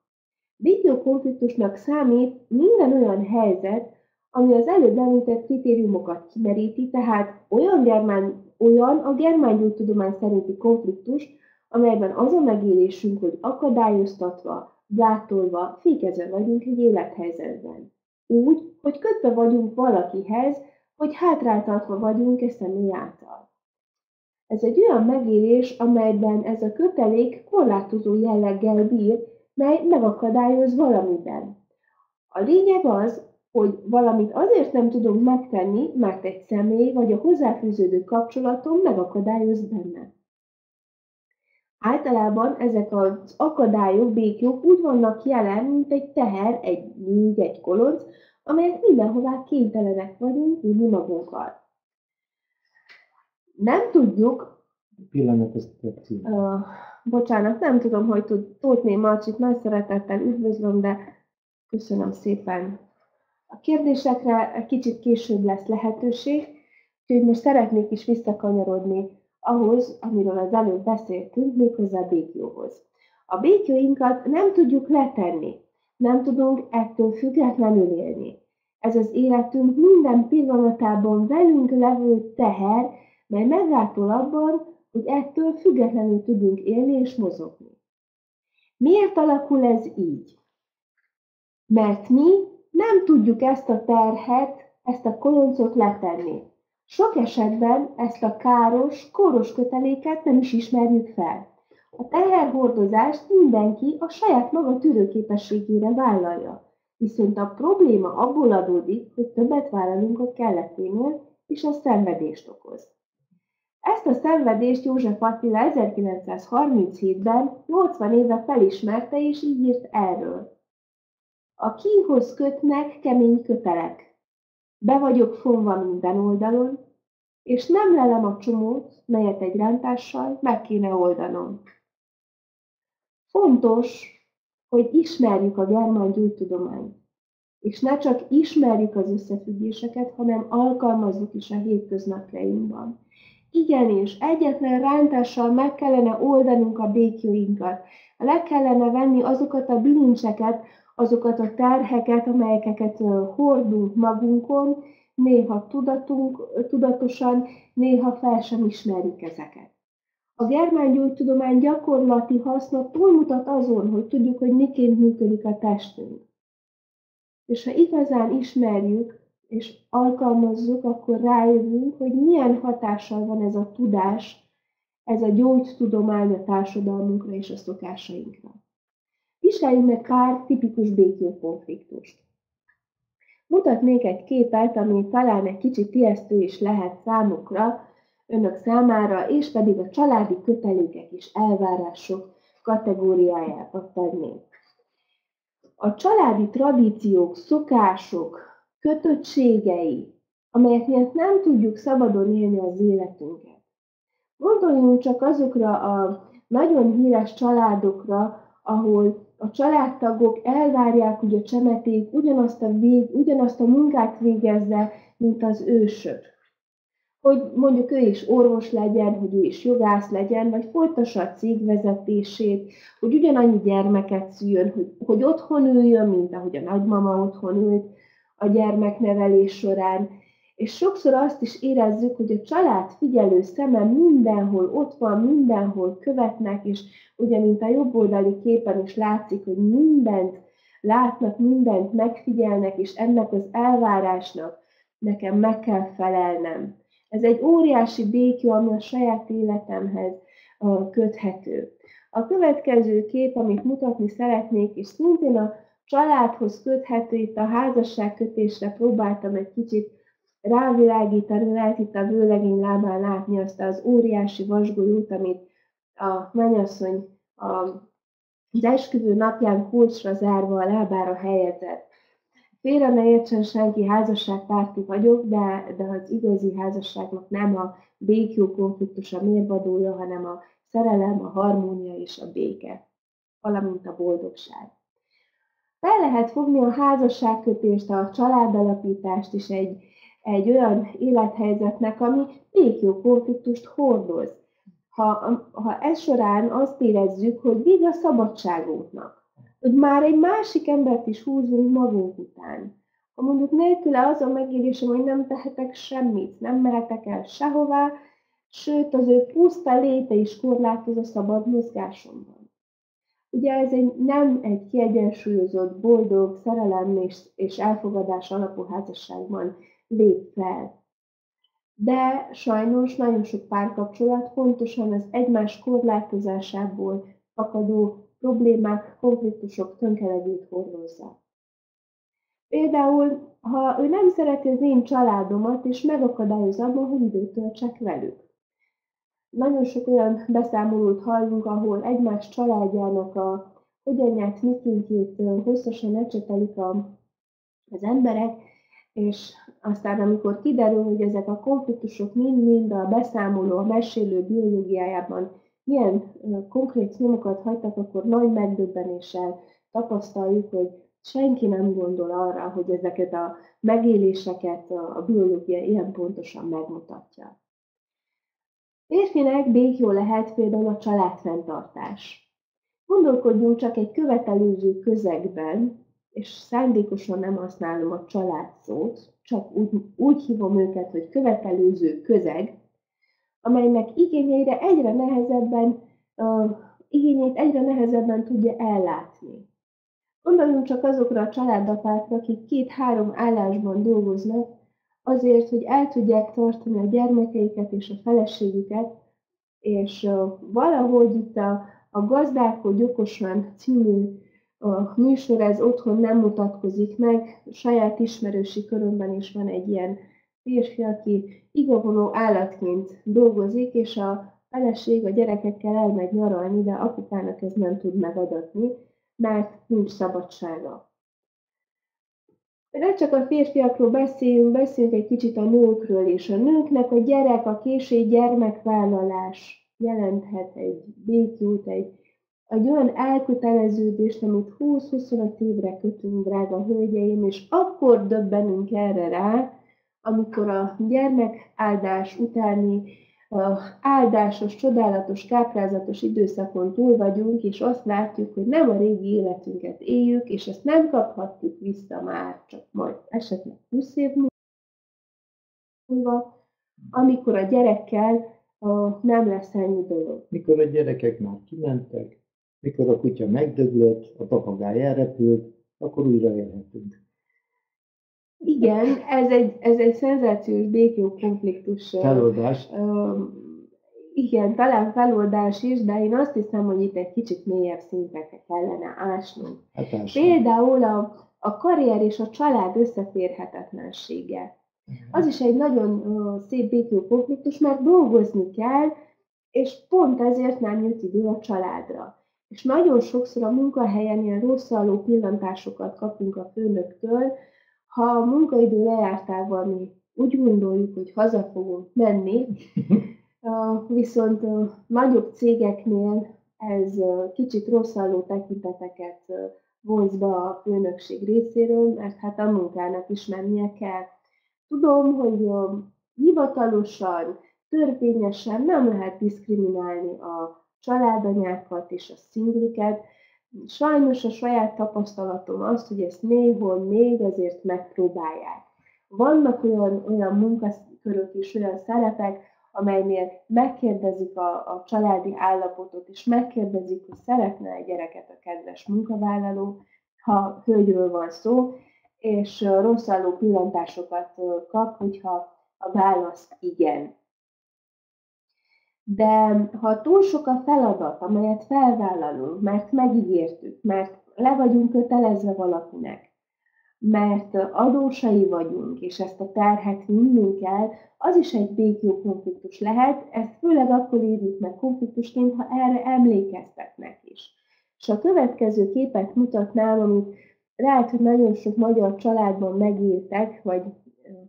Videokonfliktusnak számít minden olyan helyzet, ami az előbb említett kritériumokat kimeríti, tehát olyan, germán, olyan a germán szerinti konfliktus, amelyben az a megélésünk, hogy akadályoztatva, gátolva, fékezve vagyunk egy élethelyzetben. Úgy, hogy kötve vagyunk valakihez, hogy hátráltatva vagyunk e személy által. Ez egy olyan megélés, amelyben ez a kötelék korlátozó jelleggel bír, mely megakadályoz valamiben. A lényeg az, hogy valamit azért nem tudunk megtenni, mert egy személy vagy a hozzáfűződő kapcsolatom megakadályoz benne. Általában ezek az akadályok, békjók úgy vannak jelen, mint egy teher, egy nyíg, egy kolonc, amelyet mindenhová kénytelenek vagyunk vinni magunkkal. Nem tudjuk... Pillanat, ezt uh, Bocsánat, nem tudom, hogy tud Tótné Marcsit nagy szeretettel üdvözlöm, de köszönöm szépen. A kérdésekre kicsit később lesz lehetőség, úgyhogy most szeretnék is visszakanyarodni ahhoz, amiről az előbb beszéltünk, méghozzá a békjóhoz. A békjóinkat nem tudjuk letenni, nem tudunk ettől függetlenül élni. Ez az életünk minden pillanatában velünk levő teher, mely meglától abban, hogy ettől függetlenül tudjunk élni és mozogni. Miért alakul ez így? Mert mi nem tudjuk ezt a terhet, ezt a koloncot letenni. Sok esetben ezt a káros, kóros köteléket nem is ismerjük fel. A teherhordozást mindenki a saját maga tűrőképességére vállalja. Viszont a probléma abból adódik, hogy többet vállalunk a kelleténél, és a szenvedést okoz. Ezt a szenvedést József Attila 1937-ben 80 éve felismerte, és így írt erről. A kíhoz kötnek kemény kötelek, be vagyok fonva minden oldalon, és nem lelem a csomót, melyet egy rántással meg kéne oldanom. Fontos, hogy ismerjük a germán gyógytudományt, és ne csak ismerjük az összefüggéseket, hanem alkalmazzuk is a hétköznapjainkban. Igenis, egyetlen rántással meg kellene oldanunk a békjóinkat. Le kellene venni azokat a bilincseket, azokat a terheket, amelyeket hordunk magunkon, néha tudatunk, tudatosan, néha fel sem ismerjük ezeket. A germán gyógytudomány gyakorlati haszna túlmutat azon, hogy tudjuk, hogy miként működik a testünk. És ha igazán ismerjük és alkalmazzuk, akkor rájövünk, hogy milyen hatással van ez a tudás, ez a gyógytudomány a társadalmunkra és a szokásainkra. Vizsgáljuk meg Kár tipikus békjókonfliktust. Mutatnék egy képet, ami talán egy kicsit ijesztő is lehet számukra, önök számára, és pedig a családi kötelékek és elvárások kategóriájába tenném. A családi tradíciók, szokások, kötöttségei, amelyek miatt nem tudjuk szabadon élni az életünket. Gondoljunk csak azokra a nagyon híres családokra, ahol a családtagok elvárják, hogy a csemeték ugyanazt a, vég, ugyanazt a munkát végezze, mint az ősök. Hogy mondjuk ő is orvos legyen, hogy ő is jogász legyen, vagy folytassa a cégvezetését, hogy ugyanannyi gyermeket szüljön, hogy, hogy otthon üljön, mint ahogy a nagymama otthon ült a gyermeknevelés során, és sokszor azt is érezzük, hogy a család figyelő szeme mindenhol ott van, mindenhol követnek, és ugye, mint a jobboldali képen is látszik, hogy mindent látnak, mindent megfigyelnek, és ennek az elvárásnak nekem meg kell felelnem. Ez egy óriási békjó, ami a saját életemhez köthető. A következő kép, amit mutatni szeretnék, és szintén a családhoz köthető, itt a házasságkötésre próbáltam egy kicsit rávilágítani, lehet itt a vőlegény lábán látni azt az óriási vasgolyót, amit a mennyasszony az esküvő napján kulcsra zárva a lábára helyezett. Félre ne értsen senki, házasságpárti vagyok, de, de az igazi házasságnak nem a békjó konfliktus a mérvadója, hanem a szerelem, a harmónia és a béke, valamint a boldogság. Fel lehet fogni a házasságkötést, a családalapítást is egy egy olyan élethelyzetnek, ami békjó konfliktust hordoz. Ha, ha ez során azt érezzük, hogy vég a szabadságunknak, hogy már egy másik embert is húzunk magunk után. Ha mondjuk nélküle az a megélésem, hogy nem tehetek semmit, nem mehetek el sehová, sőt az ő puszta léte is korlátoz a szabad mozgásomban. Ugye ez egy, nem egy kiegyensúlyozott, boldog, szerelem és, és elfogadás alapú házasságban lép fel. De sajnos nagyon sok párkapcsolat pontosan az egymás korlátozásából fakadó problémák, konfliktusok tönkelegét hordozza. Például, ha ő nem szereti az én családomat, és megakadályoz abban, hogy időt töltsek velük. Nagyon sok olyan beszámolót hallunk, ahol egymás családjának a hogyanját, mikéntjét hosszasan ecsetelik az emberek, és aztán amikor kiderül, hogy ezek a konfliktusok mind-mind a beszámoló, a mesélő biológiájában milyen konkrét nyomokat hagytak, akkor nagy megdöbbenéssel tapasztaljuk, hogy senki nem gondol arra, hogy ezeket a megéléseket a biológia ilyen pontosan megmutatja. Férfinek békjó lehet például a családfenntartás. Gondolkodjunk csak egy követelőző közegben, és szándékosan nem használom a család szót, csak úgy, úgy hívom őket, hogy követelőző közeg, amelynek igényeire egyre nehezebben, uh, igényeit egyre nehezebben tudja ellátni. Gondoljunk csak azokra a családapákra, akik két-három állásban dolgoznak, azért, hogy el tudják tartani a gyermekeiket és a feleségüket, és uh, valahogy itt a, a Gazdálkodj okosan című a műsor ez otthon nem mutatkozik meg, saját ismerősi körömben is van egy ilyen férfi, aki igavonó állatként dolgozik, és a feleség a gyerekekkel elmegy nyaralni, de apukának ez nem tud megadatni, mert nincs szabadsága. Ne csak a férfiakról beszélünk, beszéljünk egy kicsit a nőkről is. A nőknek a gyerek, a késői gyermekvállalás jelenthet egy békjút, egy egy olyan elköteleződést, amit 20-25 évre kötünk, drága hölgyeim, és akkor döbbenünk erre rá, amikor a gyermek áldás utáni áldásos, csodálatos, káprázatos időszakon túl vagyunk, és azt látjuk, hogy nem a régi életünket éljük, és ezt nem kaphatjuk vissza már, csak majd esetleg 20 év múlva, amikor a gyerekkel nem lesz ennyi dolog. Mikor a gyerekek már kimentek, mikor a kutya megdöglött, a papagáj elrepült, akkor újra élhetünk. Igen, ez egy, ez egy szenzációs békjó konfliktus. Feloldás. Igen, talán feloldás is, de én azt hiszem, hogy itt egy kicsit mélyebb szintekre kellene ásnunk. Hát Például a, a karrier és a család összeférhetetlensége. Az is egy nagyon uh, szép békjó konfliktus, mert dolgozni kell, és pont ezért nem jut idő a családra. És nagyon sokszor a munkahelyen ilyen rosszalló pillantásokat kapunk a főnöktől, ha a munkaidő lejártával mi úgy gondoljuk, hogy haza fogunk menni, viszont nagyobb cégeknél ez kicsit rosszalló tekinteteket vonz be a főnökség részéről, mert hát a munkának is mennie kell. Tudom, hogy hivatalosan, törvényesen nem lehet diszkriminálni a családanyákat és a szingliket, Sajnos a saját tapasztalatom az, hogy ezt néhol még azért megpróbálják. Vannak olyan, olyan munkakörök és olyan szerepek, amelynél megkérdezik a, a családi állapotot, és megkérdezik, hogy szeretne egy gyereket a kedves munkavállaló, ha hölgyről van szó, és rosszalló pillantásokat kap, hogyha a válasz igen. De ha túl sok a feladat, amelyet felvállalunk, mert megígértük, mert le vagyunk kötelezve valakinek, mert adósai vagyunk, és ezt a terhet vinnünk kell, az is egy békjó konfliktus lehet, ezt főleg akkor írjuk meg konfliktusként, ha erre emlékeztetnek is. És a következő képet mutatnám, amit lehet, hogy nagyon sok magyar családban megéltek, vagy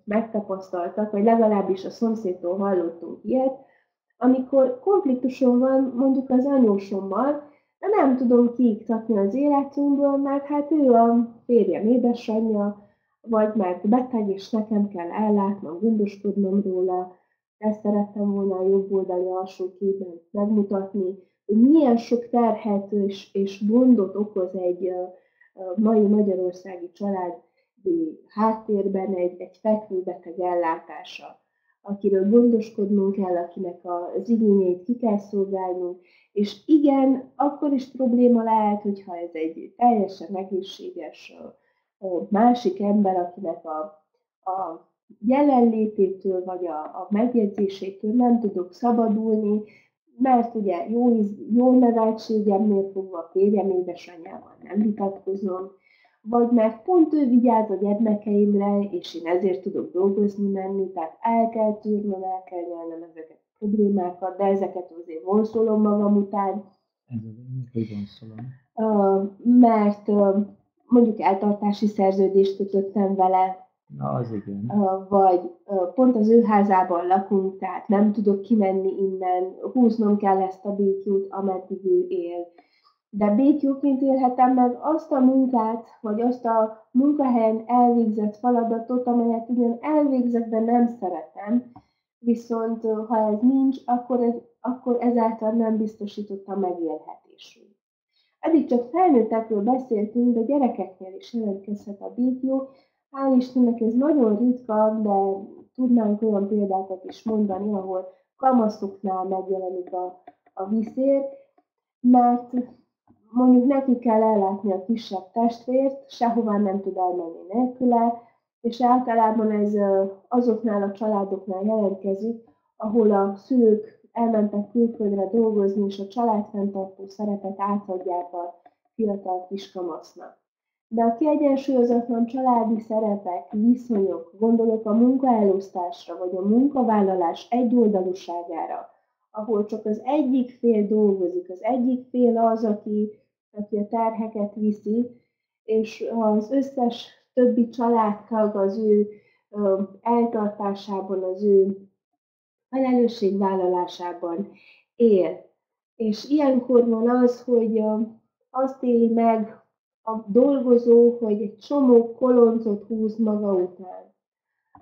megtapasztaltak, vagy legalábbis a szomszédtól hallottunk ilyet, amikor konfliktusom van mondjuk az anyósommal, de nem tudom kiiktatni az életünkből, mert hát ő a férjem édesanyja, vagy mert beteg, és nekem kell ellátnom, gondoskodnom róla. Ezt szerettem volna a jobb oldali alsó képben megmutatni, hogy milyen sok terhet és, és gondot okoz egy mai magyarországi család háttérben egy, egy fekvőbeteg ellátása akiről gondoskodnunk kell, akinek az igényeit ki kell szolgálnunk, és igen, akkor is probléma lehet, hogyha ez egy teljesen egészséges másik ember, akinek a, a jelenlététől vagy a, a megjegyzésétől nem tudok szabadulni, mert ugye jó, jó neveltségemnél fogva a férjem édesanyjával nem vitatkozom, vagy mert pont ő vigyáz a gyermekeimre, és én ezért tudok dolgozni menni, tehát el kell tűrnöm, el kell nyelnem ezeket a problémákat, de ezeket azért vonszolom magam után. Ez vonszolom? Mert mondjuk eltartási szerződést kötöttem vele, Na, az igen. Vagy pont az ő házában lakunk, tehát nem tudok kimenni innen, húznom kell ezt a békjút, ameddig ő él de békjóként élhetem meg azt a munkát, vagy azt a munkahelyen elvégzett feladatot, amelyet ugyan elvégzett, de nem szeretem, viszont ha ez nincs, akkor, ez, akkor ezáltal nem biztosított a megélhetésünk. Eddig csak felnőttekről beszéltünk, de gyerekeknél is jelentkezhet a békjó. Hál' Istennek ez nagyon ritka, de tudnánk olyan példákat is mondani, ahol kamaszoknál megjelenik a, a viszér, mert mondjuk neki kell ellátni a kisebb testvért, sehová nem tud elmenni nélküle, és általában ez azoknál a családoknál jelentkezik, ahol a szülők elmentek külföldre dolgozni, és a családfenntartó szerepet átadják a fiatal kiskamasznak. De a kiegyensúlyozatlan családi szerepek, viszonyok, gondolok a munkaelosztásra, vagy a munkavállalás egyoldalúságára, ahol csak az egyik fél dolgozik, az egyik fél az, aki aki a terheket viszi, és az összes többi családtag az ő eltartásában, az ő felelősségvállalásában él. És ilyenkor van az, hogy azt éli meg a dolgozó, hogy egy csomó koloncot húz maga után.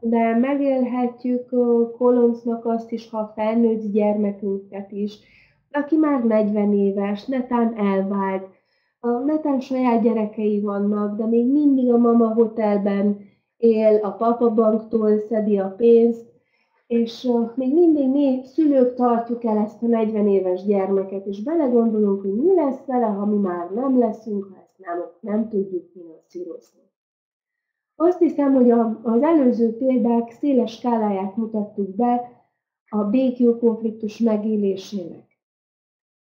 De megélhetjük koloncnak azt is, ha felnőtt gyermekünket is, aki már 40 éves, netán elvált, netán saját gyerekei vannak, de még mindig a mama hotelben él, a papabanktól szedi a pénzt, és még mindig mi szülők tartjuk el ezt a 40 éves gyermeket, és belegondolunk, hogy mi lesz vele, ha mi már nem leszünk, ha ezt nem, nem tudjuk finanszírozni. Azt hiszem, hogy a, az előző példák széles skáláját mutattuk be a békjó konfliktus megélésének.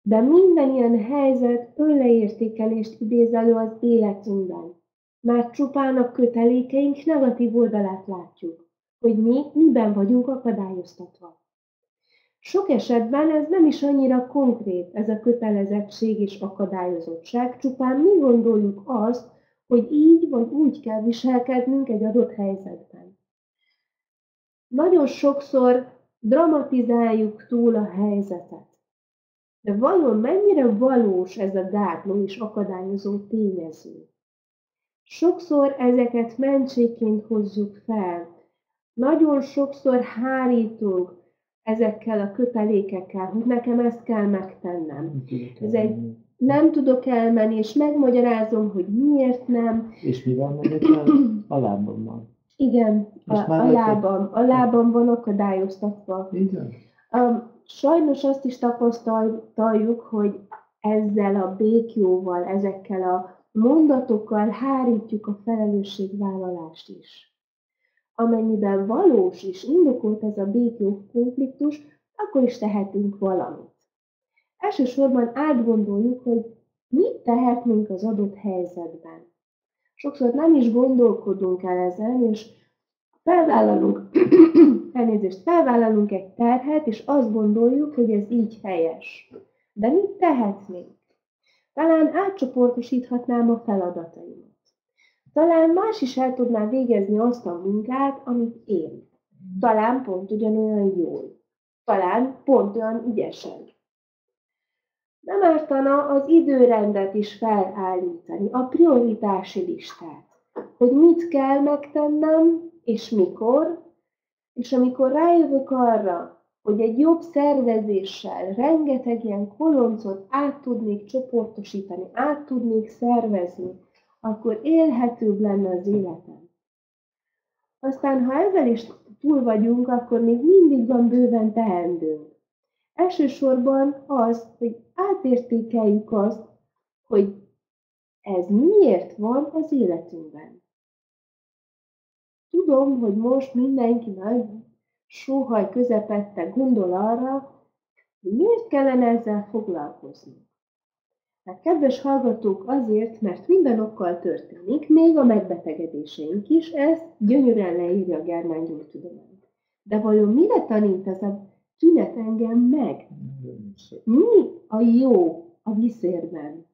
De minden ilyen helyzet önleértékelést idéz elő az életünkben. Már csupán a kötelékeink negatív oldalát látjuk hogy mi miben vagyunk akadályoztatva. Sok esetben ez nem is annyira konkrét, ez a kötelezettség és akadályozottság, csupán mi gondoljuk azt, hogy így vagy úgy kell viselkednünk egy adott helyzetben. Nagyon sokszor dramatizáljuk túl a helyzetet. De vajon mennyire valós ez a gátló és akadályozó tényező? Sokszor ezeket mentségként hozzuk fel, nagyon sokszor hárítunk ezekkel a kötelékekkel, hogy nekem ezt kell megtennem. Ez egy nem tudok elmenni, és megmagyarázom, hogy miért nem. És mi van meg a lábammal? Igen, a, a lábam. A lábam van akadályoztatva. Igen. Um, sajnos azt is tapasztaljuk, hogy ezzel a békjóval, ezekkel a mondatokkal hárítjuk a felelősségvállalást is amennyiben valós és indokolt ez a békjog konfliktus, akkor is tehetünk valamit. Elsősorban átgondoljuk, hogy mit tehetnénk az adott helyzetben. Sokszor nem is gondolkodunk el ezen, és felvállalunk, elnézést, felvállalunk egy terhet, és azt gondoljuk, hogy ez így helyes. De mit tehetnénk? Talán átcsoportosíthatnám a feladataimat. Talán más is el tudná végezni azt a munkát, amit én. Talán pont ugyanolyan jól. Talán pont olyan ügyesen. Nem ártana az időrendet is felállítani, a prioritási listát, hogy mit kell megtennem, és mikor, és amikor rájövök arra, hogy egy jobb szervezéssel rengeteg ilyen koloncot át tudnék csoportosítani, át tudnék szervezni, akkor élhetőbb lenne az életem. Aztán, ha ezzel is túl vagyunk, akkor még mindig van bőven teendőnk. Elsősorban az, hogy átértékeljük azt, hogy ez miért van az életünkben. Tudom, hogy most mindenki nagy sóhaj közepette gondol arra, hogy miért kellene ezzel foglalkozni. Hát kedves hallgatók, azért, mert minden okkal történik, még a megbetegedéseink is, ezt gyönyörűen leírja a germán gyógytudomány. De vajon mire tanít ez a tünet engem meg? Mi a jó a viszérben?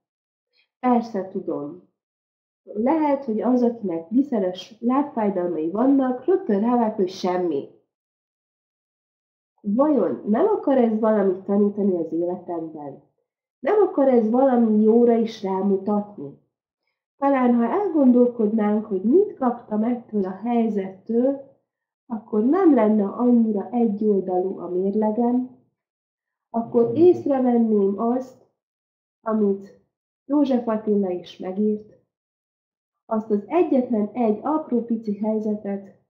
Persze tudom. Lehet, hogy az, akinek viszeres lábfájdalmai vannak, rögtön rávált, hogy semmi. Vajon nem akar ez valamit tanítani az életemben? Nem akar ez valami jóra is rámutatni? Talán, ha elgondolkodnánk, hogy mit kaptam ettől a helyzettől, akkor nem lenne annyira egyoldalú a mérlegem, akkor észrevenném azt, amit József Attila is megírt, azt az egyetlen egy apró pici helyzetet,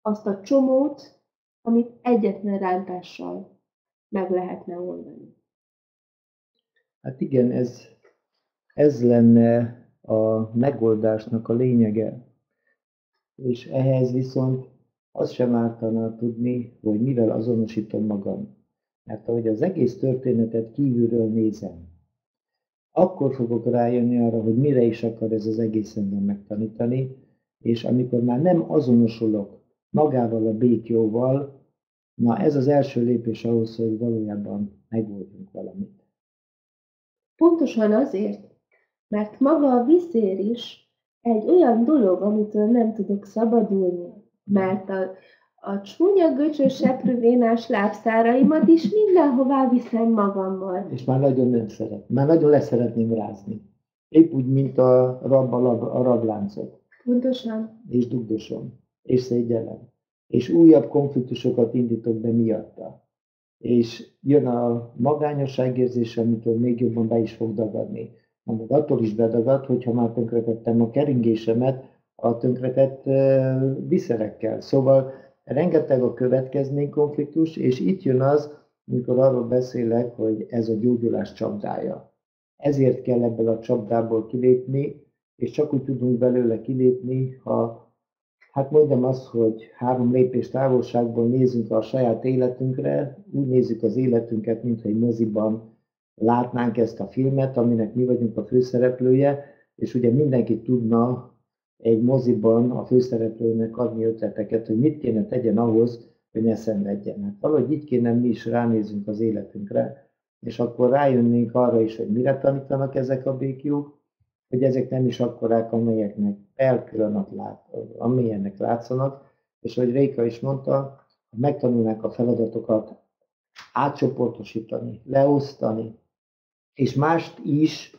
azt a csomót, amit egyetlen rántással meg lehetne oldani. Hát igen, ez, ez lenne a megoldásnak a lényege. És ehhez viszont azt sem ártana tudni, hogy mivel azonosítom magam. Mert ahogy az egész történetet kívülről nézem, akkor fogok rájönni arra, hogy mire is akar ez az egész ember megtanítani, és amikor már nem azonosulok magával a békjóval, na ez az első lépés ahhoz, hogy valójában megoldjunk valamit. Pontosan azért, mert maga a viszér is egy olyan dolog, amitől nem tudok szabadulni. Mert a, a csúnya göcsös seprűvénás lábszáraimat is mindenhová viszem magammal. És már nagyon nem szeret. Már nagyon leszeretném rázni. Épp úgy, mint a, rab, a, rab, a rabláncot. Pontosan. És dugdosom. És szégyellem. És újabb konfliktusokat indítok be miatta. És jön a magányosságérzés, amitől még jobban be is fog dagadni. Majd attól is bedagad, hogyha már tönkretettem a keringésemet a tönkretett viszerekkel. Szóval rengeteg a következmény konfliktus, és itt jön az, amikor arról beszélek, hogy ez a gyógyulás csapdája. Ezért kell ebből a csapdából kilépni, és csak úgy tudunk belőle kilépni, ha hát mondjam azt, hogy három lépés távolságból nézünk a saját életünkre, úgy nézzük az életünket, mintha egy moziban látnánk ezt a filmet, aminek mi vagyunk a főszereplője, és ugye mindenki tudna egy moziban a főszereplőnek adni ötleteket, hogy mit kéne tegyen ahhoz, hogy ne szenvedjen. Hát valahogy így kéne mi is ránézünk az életünkre, és akkor rájönnénk arra is, hogy mire tanítanak ezek a békjók, hogy ezek nem is akkorák, amelyeknek elkülönat lát, amilyennek látszanak, és hogy Réka is mondta, megtanulnák a feladatokat átcsoportosítani, leosztani, és mást is,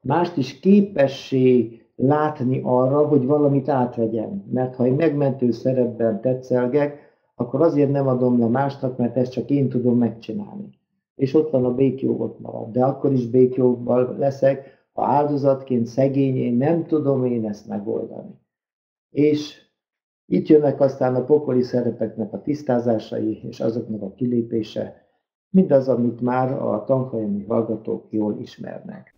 mást is képessé látni arra, hogy valamit átvegyen. Mert ha egy megmentő szerepben tetszelgek, akkor azért nem adom le másnak, mert ezt csak én tudom megcsinálni. És ott van a békjog, ott marad. De akkor is békjogban leszek, ha áldozatként szegény, én nem tudom én ezt megoldani. És itt jönnek aztán a pokoli szerepeknek a tisztázásai és azoknak a kilépése, mindaz, amit már a tanfolyami hallgatók jól ismernek.